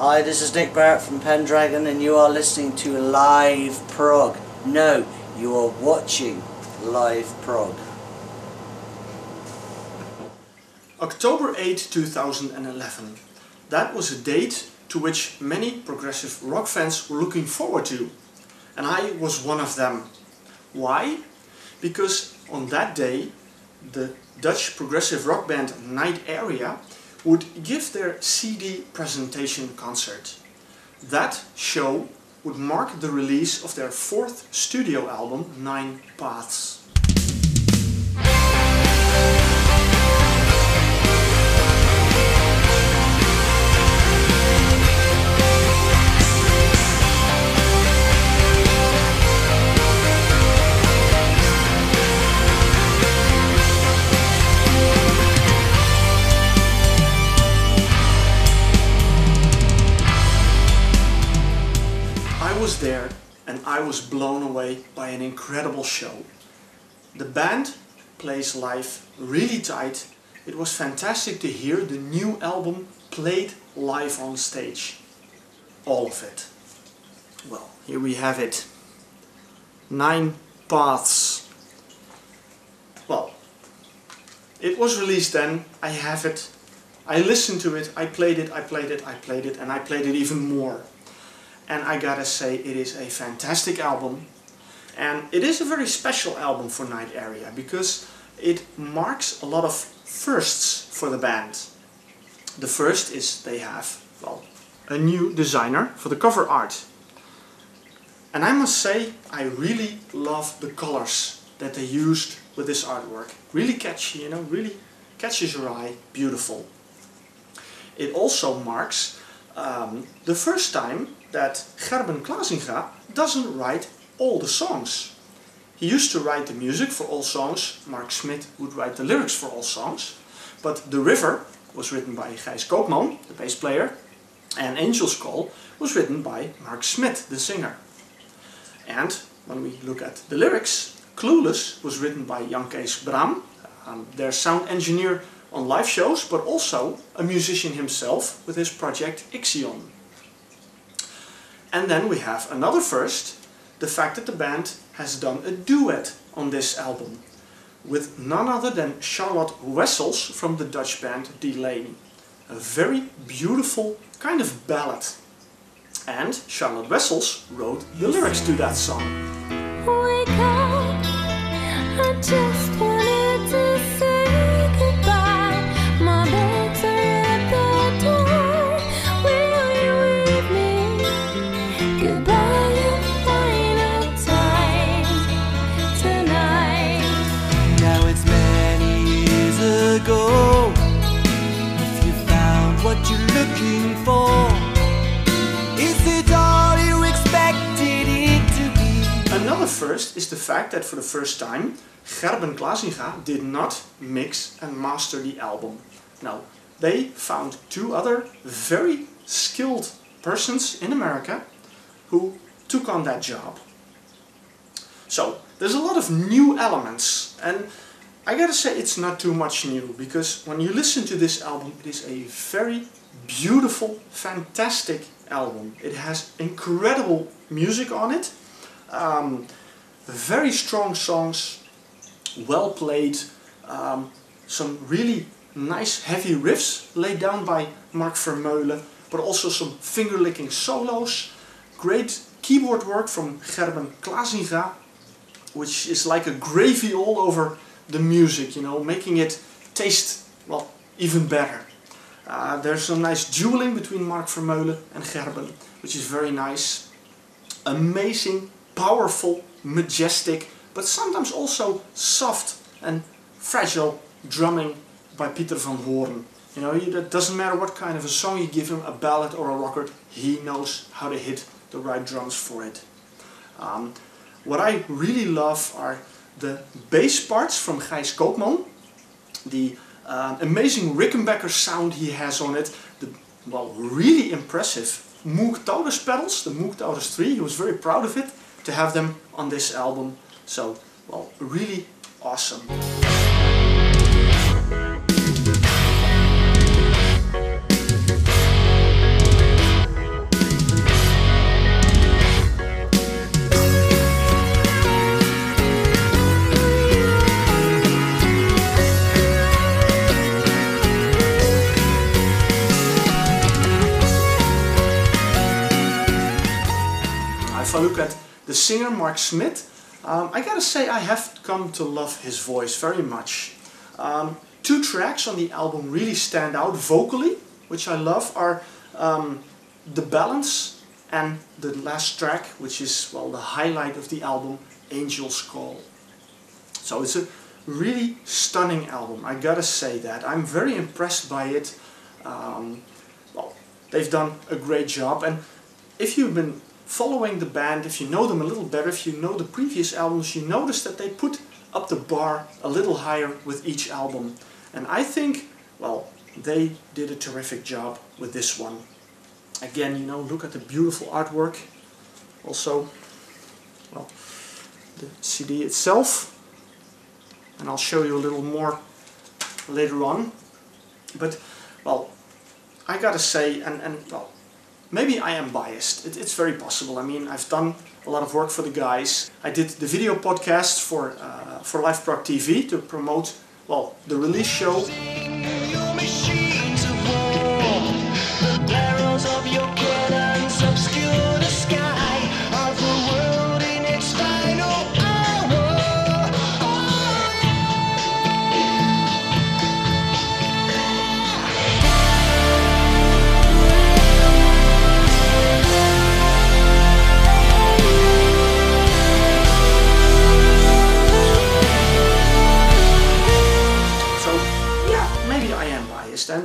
Hi, this is Nick Barrett from Pendragon and you are listening to Live Prog. No, you are watching Live Prog. October 8, 2011. That was a date to which many progressive rock fans were looking forward to. And I was one of them. Why? Because on that day, the Dutch progressive rock band Knight Area would give their CD presentation concert. That show would mark the release of their fourth studio album, Nine Paths. I was blown away by an incredible show. The band plays live really tight. It was fantastic to hear the new album played live on stage. All of it. Well, here we have it. Nine Paths. Well, it was released then. I have it. I listened to it, I played it, I played it, I played it, and I played it even more and I gotta say it is a fantastic album and it is a very special album for Knight Area because it marks a lot of firsts for the band. The first is they have, well, a new designer for the cover art. And I must say, I really love the colors that they used with this artwork. Really catchy, you know, really catches your eye, beautiful. It also marks um, the first time that Gerben Klazinga doesn't write all the songs. He used to write the music for all songs, Mark Smith would write the lyrics for all songs, but The River was written by Gijs Koopman, the bass player, and Angel's Call was written by Mark Smith, the singer. And when we look at the lyrics, Clueless was written by Jan Kees Braam, um, their sound engineer on live shows, but also a musician himself with his project Ixion. And then we have another first, the fact that the band has done a duet on this album with none other than Charlotte Wessels from the Dutch band Delain. A very beautiful kind of ballad. And Charlotte Wessels wrote the lyrics to that song. Wake up, first is the fact that for the first time Gerben Klazinga did not mix and master the album. Now, they found two other very skilled persons in America who took on that job. So, there's a lot of new elements and I gotta say it's not too much new because when you listen to this album it is a very beautiful, fantastic album. It has incredible music on it. Um, very strong songs, well played, um, some really nice heavy riffs laid down by Mark Vermeulen, but also some finger-licking solos, great keyboard work from Gerben Klazinga, which is like a gravy all over the music, you know, making it taste, well, even better. Uh, there's some nice dueling between Mark Vermeulen and Gerben, which is very nice. Amazing, powerful majestic, but sometimes also soft and fragile drumming by Pieter van Hoorn. You know, it doesn't matter what kind of a song you give him, a ballad or a rocker, he knows how to hit the right drums for it. Um, what I really love are the bass parts from Gijs Koopman, the uh, amazing Rickenbacker sound he has on it, the well, really impressive Moog Taurus pedals, the Moog Taurus 3, he was very proud of it, to have them on this album. So, well, really awesome. Singer Mark Smith, um, I gotta say I have come to love his voice very much. Um, two tracks on the album really stand out vocally, which I love, are um, The Balance and the last track, which is well the highlight of the album, Angel's Call. So it's a really stunning album, I gotta say that. I'm very impressed by it. Um, well, they've done a great job and if you've been following the band, if you know them a little better, if you know the previous albums, you notice that they put up the bar a little higher with each album. And I think, well, they did a terrific job with this one. Again, you know, look at the beautiful artwork. Also, well, the CD itself. And I'll show you a little more later on. But, well, I gotta say, and, and well, maybe I am biased. It, it's very possible. I mean, I've done a lot of work for the guys. I did the video podcast for uh, for Live Prog TV to promote well the release show.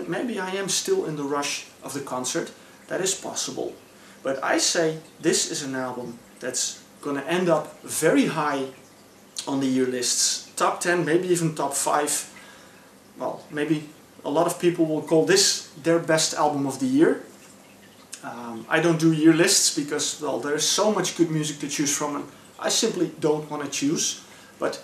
Maybe I am still in the rush of the concert. That is possible. But I say this is an album that's gonna end up very high on the year lists. Top 10, maybe even top 5. Well, maybe a lot of people will call this their best album of the year. Um, I don't do year lists because, well, there's so much good music to choose from and I simply don't want to choose. But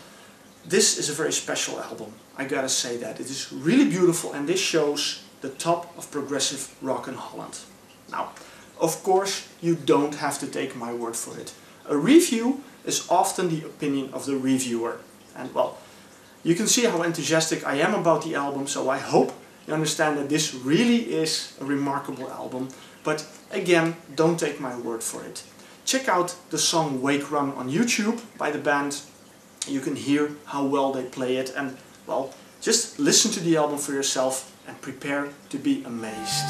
this is a very special album. I gotta say that. It is really beautiful and this shows the top of progressive rock in Holland. Now, of course, you don't have to take my word for it. A review is often the opinion of the reviewer. And well, you can see how enthusiastic I am about the album, so I hope you understand that this really is a remarkable album. But again, don't take my word for it. Check out the song Wake Run on YouTube by the band. You can hear how well they play it and well, just listen to the album for yourself and prepare to be amazed.